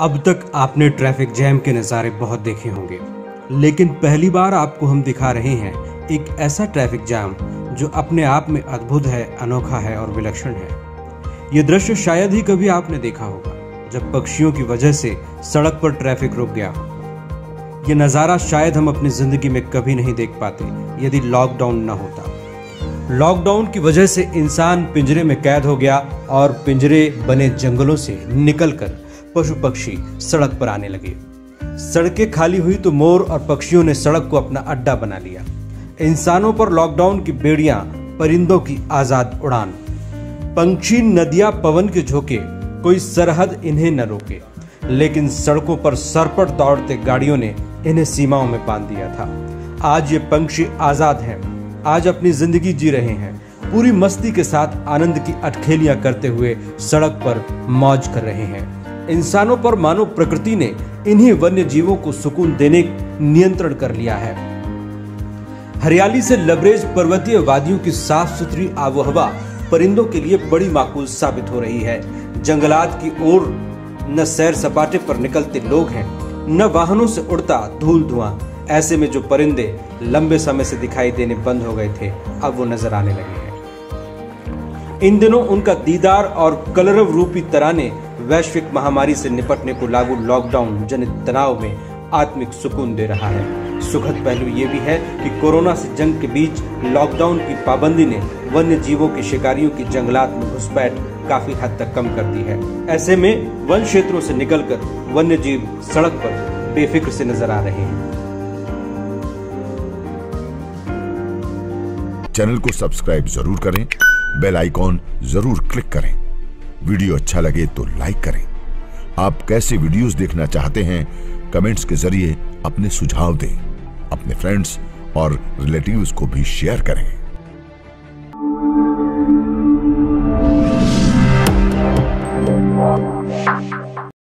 अब तक आपने ट्रैफ़िक जैम के नज़ारे बहुत देखे होंगे। लेकिन पहली बार आपको हम दिखा रहे हैं एक ऐसा ट्रैफ़िक जाम जो अपने आप में अद्भुत है, अनोखा है और विलक्षण है। ये दृश्य शायद ही कभी आपने देखा होगा, जब पक्षियों की वजह से सड़क पर ट्रैफ़िक रुक गया। ये नज़ारा शायद हम अपनी ज़िंदगी में कभी नहीं देख पाते, यदि लॉकडाउन न होता। लॉकडाउन की वजह से इंसान पिंजरे में कैद हो गया और पिंजरे बने जंगलों से निकलकर पशु पक्षी सड़क पर आने लगे। सड़कें खाली हुई तो मोर और पक्षियों ने सड़क को अपना अड्डा बना लिया। इंसानों पर लॉकडाउन की बेड़ियाँ, परिंदों की आज़ाद उड़ान। पंक्षी, नदियाँ, पवन के झोंके, कोई सरहद इन्हें न रोके। लेकिन सड़कों पर सरपट दौड़ते गाड़ियों ने इन्हें सीमाओं में बाँध दिया था। आज ये पंक्षी आज़ाद हैं। आज अपनी ज़िंदगी जी रहे हैं। पूरी मस्ती के साथ आनंद की अटखेलियाँ करते हुए सड़क पर मौज कर रहे हैं। इंसानों पर मानव प्रकृति ने इन्हीं वन्य जीवों को सुकून देने नियंत्रण कर लिया है। हरियाली से लबरेज पर्वतीय वादियों की साफ़ सुथरी आबोहवा परिंदों के लिए बड़ी माकूल साबित हो रही है। जंगलात की ओर न सैर सपाटे पर निकलते लोग हैं, न वाहनों से उड़ता धूल धुआँ ऐसे में जो परिंदे लंबे समय से दिखाई देने बंद हो गए थे, अब वो नज़र आने लगे हैं। इन दिनों उनका दीदार और कलरव रूपी तराने वैश्विक महामारी से निपटने को लागू लॉकडाउन जनित तनाव में आत्मिक सुकून दे रहा है। सुखद पहलू ये भी है कि कोरोना से जंग के बीच लॉकडाउन की पाबंदी ने वन्य जीवों के शिकारियों की जंगलात में घुसपैठ काफ़ी हद तक कम कर दी है। ऐसे में वन क्षेत्रों से निकलकर वन्य जीव सड़क पर बेफिक्र से नज़र आ रहे हैं। चैनल को सब्सक्राइब ज़रूर करें, बेल आइकॉन ज़रूर क्लिक करें। वीडियो अच्छा लगे तो लाइक करें। आप कैसे वीडियोस देखना चाहते हैं, कमेंट्स के ज़रिए अपने सुझाव दें। अपने फ्रेंड्स और रिलेटिव्स को भी शेयर करें।